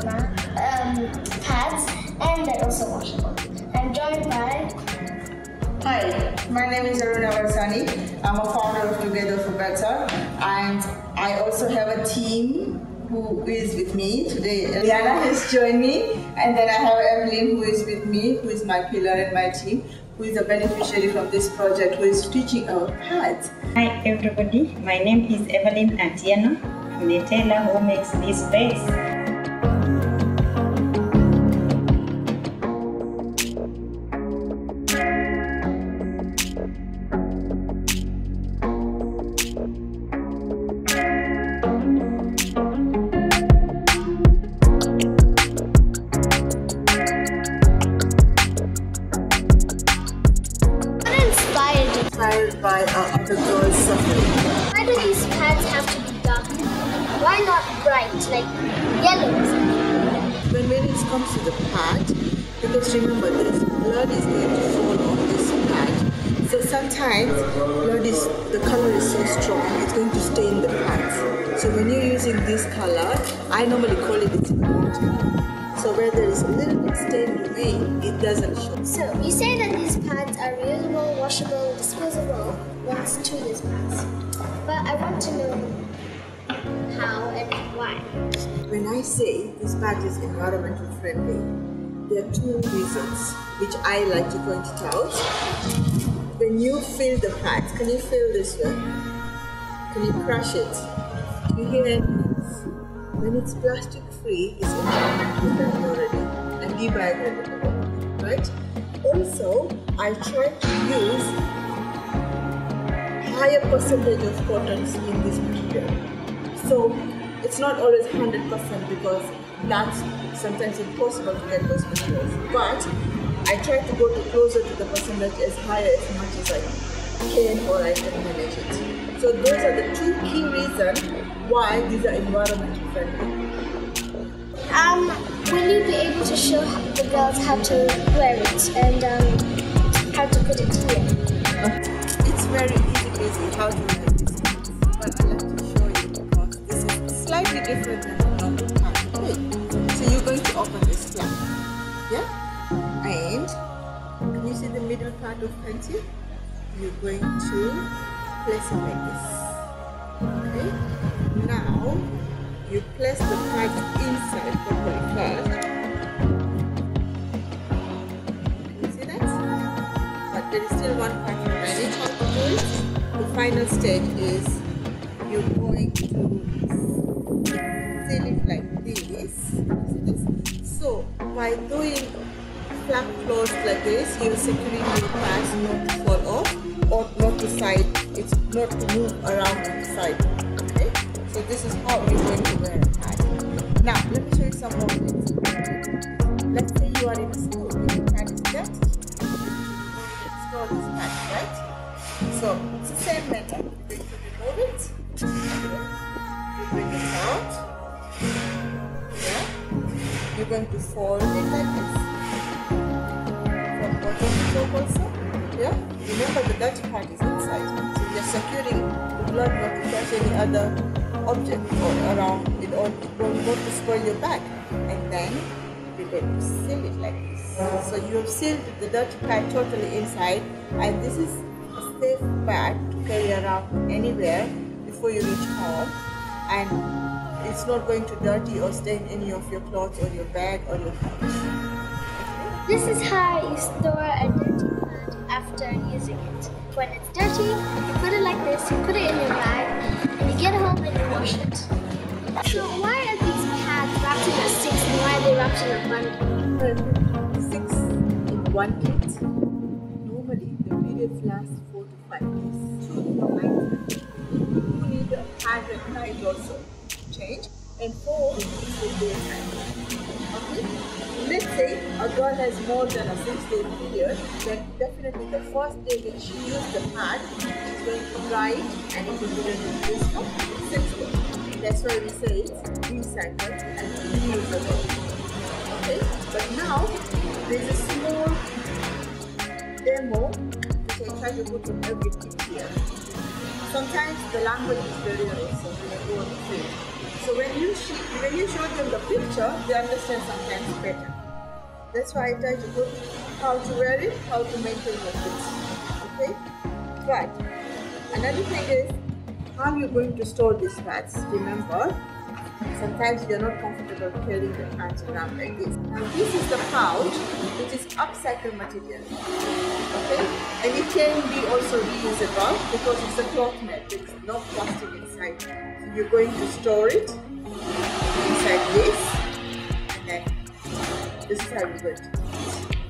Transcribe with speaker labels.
Speaker 1: disposable um, pads and they're also washable. I'm joined by
Speaker 2: Hi, my name is Aruna Varsani. I'm a founder of Together for Better and I also have a team who is with me today. Ellyanne has joined me and then I have Evelyn who is with me, who is my pillar in my team, who is a beneficiary from this project, who is teaching our pads.
Speaker 3: Hi everybody, my name is Evelyn Atieno. I'm the tailor who makes this vest.
Speaker 2: By uh, other girls' suffering.
Speaker 1: Why do these pads have to be dark? Why not bright, like yellow
Speaker 2: When, it comes to the pad, because remember this blood is going to fall on this pad. So sometimes blood is the color is so strong, it's going to stain the pads. So when you're using this color, I normally call it it's so where there is a little bit stain remain, it doesn't show.
Speaker 1: So you say that these pads are reusable, washable, disposable once two years pass. But I want to know how and why.
Speaker 2: When I say this pad is environmental friendly, there are two reasons which I like to point it out. When you fill the pads, can you feel this one? Can you crush it? Do You hear it? When it's plastic free, friendly already and biodegradable, right? Also, I try to use higher percentage of cottons in this material. So it's not always 100% because that's sometimes impossible to get those materials. But I try to go to closer to the percentage as high as much as I can or I can manage it. So those are the two key reasons why these are environmentally friendly.
Speaker 1: Um, will you be able to show the girls how to wear it and um, how to put it here?
Speaker 2: It's very easy, easy how to wear this. But I like to show you because this is slightly different than the normal part. So you're going to open this flap. Yeah? And can you see the middle part of pencil? You're going to place it like this. Okay? Now you place the pad inside final stage is you're going to seal it like this. So by doing flap closed like this, you're securing your pads not to fall off or not to side. It's not to move around on the side. So this is how you're going to wear a pad. Now, let me show you some more things. Let's say you are in school your pad is dirty. Install this pad, right? So it's the same method. You're going to remove it. You bring it out. Yeah. You're going to fold it like this. From bottom to top also. Yeah. Remember the dirty part is inside. So you're securing the blood not to touch any other object or around it or won't go to spoil your bag and then you can seal it like this so you have sealed the dirty part totally inside and this is a safe bag to carry around anywhere before you reach home and it's not going to dirty or stain any of your clothes or your bag or your couch.
Speaker 1: This is how you store a dirty pad after using it. When it's dirty, you put it like this, you put it in your bag, and you get home and you wash it. So why are these pads wrapped in a six and why are they wrapped in a bundle?
Speaker 2: Six in one kit. Night also change and four is the. Okay? Let's say a girl has more than a six day period, then definitely the first day when she uses the pad, she's going to dry and it will be this for six days. That's why we say it's recycle and reusable. Okay? But now there's a small demo which I try to put in every tip here. Sometimes the language is very you. So when you when you show them the picture, they understand sometimes better. That's why I try to put how to wear it, how to maintain your fit. Okay? Right. Another thing is how you're going to store these pads. Remember, sometimes you're not comfortable carrying the pants around like this. This is the pouch, which is upcycled material. Okay? And it can be also reusable because it's a cloth mat. It's no plastic inside. So you're going to store it inside this and then this is how you do it.